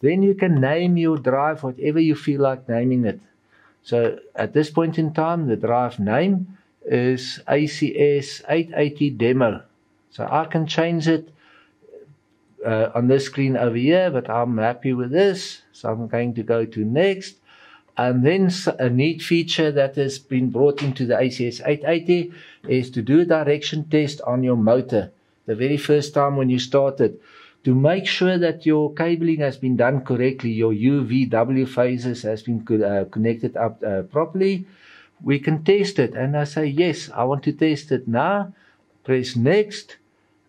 Then you can name your drive whatever you feel like naming it. So at this point in time, the drive name is ACS 880 demo. So I can change it uh, on this screen over here, but I'm happy with this. So I'm going to go to next. And then a neat feature that has been brought into the ACS 880 is to do a direction test on your motor. The very first time when you start it, to make sure that your cabling has been done correctly, your UVW phases has been co uh, connected up uh, properly, we can test it. And I say, yes, I want to test it now. Press next.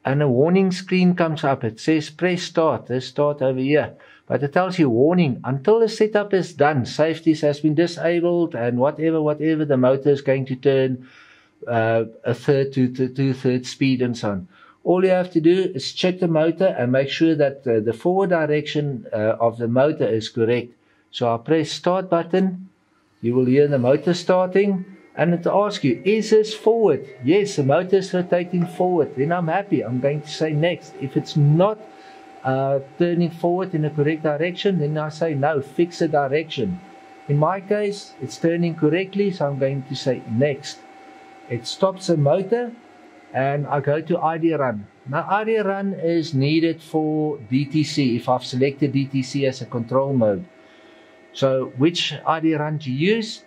And a warning screen comes up. It says press start. Let's start over here. But it tells you warning until the setup is done. Safeties has been disabled and whatever, whatever the motor is going to turn uh, a third to, to two thirds speed and so on. All you have to do is check the motor and make sure that uh, the forward direction uh, of the motor is correct. So I press start button. You will hear the motor starting and it asks you, is this forward? Yes, the motor is rotating forward. Then I'm happy. I'm going to say next. If it's not uh, turning forward in the correct direction, then I say no, fix the direction. In my case, it's turning correctly, so I'm going to say next. It stops the motor and I go to ID run. Now ID run is needed for DTC if I've selected DTC as a control mode. So which ID run to use?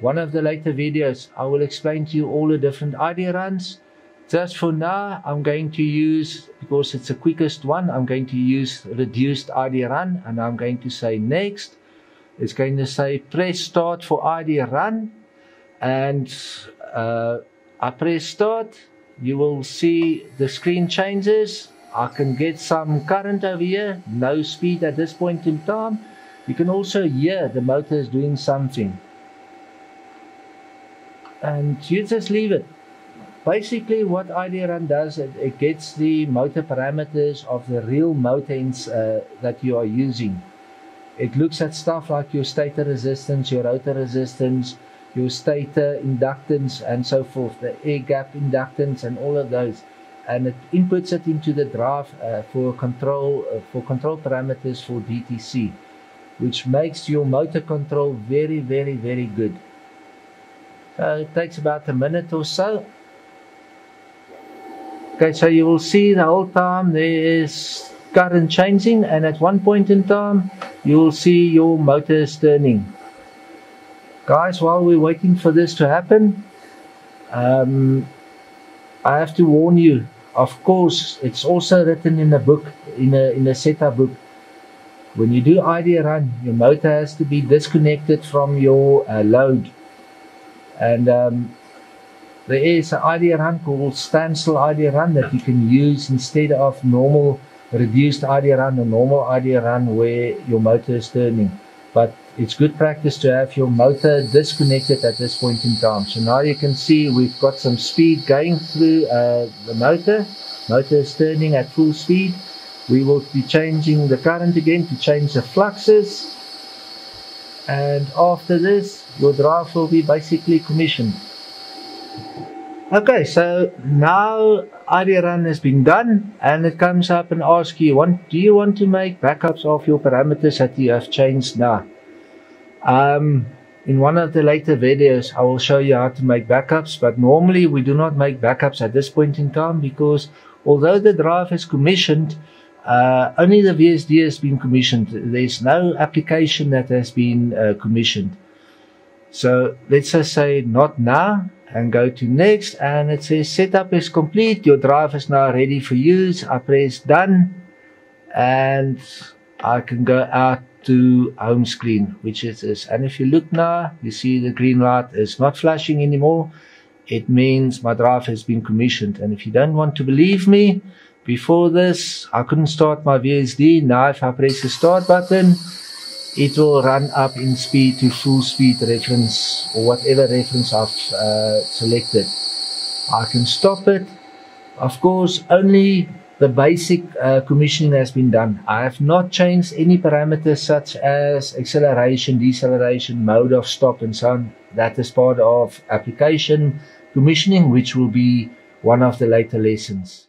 One of the later videos I will explain to you all the different ID runs. Just for now I'm going to use, because it's the quickest one, I'm going to use reduced ID run and I'm going to say next. It's going to say press start for ID run and uh, I press start you will see the screen changes. I can get some current over here, no speed at this point in time. You can also hear the motor is doing something. And you just leave it. Basically what ID Run does, it, it gets the motor parameters of the real motor uh, that you are using. It looks at stuff like your stator resistance, your rotor resistance, your stator inductance and so forth, the air gap inductance and all of those. And it inputs it into the drive uh, for control uh, for control parameters for DTC, which makes your motor control very, very, very good. So it takes about a minute or so. Okay, so you will see the whole time there is current changing, and at one point in time, you will see your motor is turning guys, while we're waiting for this to happen, um, I have to warn you. Of course, it's also written in a book, in a in a setup book. When you do ID run, your motor has to be disconnected from your uh, load, and um, there is an ID run called standstill ID run that you can use instead of normal reduced ID run or normal ID run where your motor is turning. But it's good practice to have your motor disconnected at this point in time. So now you can see we've got some speed going through uh, the motor. Motor is turning at full speed. We will be changing the current again to change the fluxes. And after this, your drive will be basically commissioned. Okay, so now ID run has been done and it comes up and asks you, want, do you want to make backups of your parameters that you have changed now? Um, in one of the later videos, I will show you how to make backups, but normally we do not make backups at this point in time because although the drive is commissioned, uh, only the VSD has been commissioned. There's no application that has been uh, commissioned. So let's just say not now and go to next and it says setup is complete. Your drive is now ready for use. I press done and I can go out to home screen, which is this. And if you look now, you see the green light is not flashing anymore. It means my drive has been commissioned. And if you don't want to believe me, before this, I couldn't start my VSD. Now if I press the start button, it will run up in speed to full speed reference or whatever reference I've uh, selected. I can stop it. Of course, only the basic uh, commissioning has been done. I have not changed any parameters such as acceleration, deceleration, mode of stop and so on. That is part of application commissioning, which will be one of the later lessons.